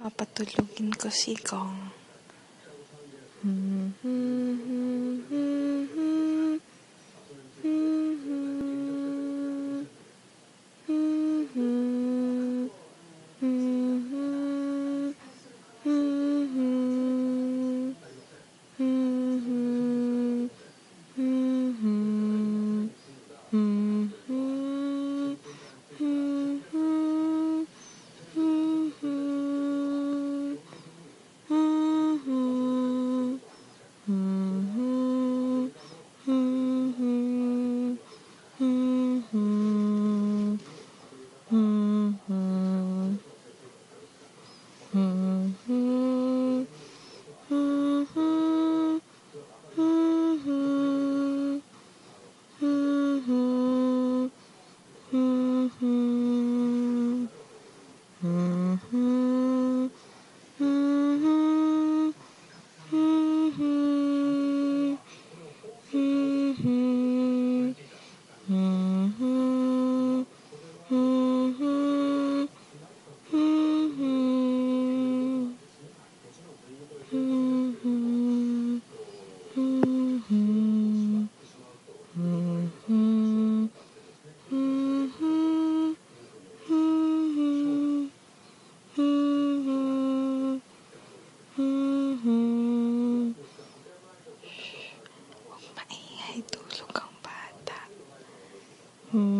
Papatulugin ko si Gong. Hmm,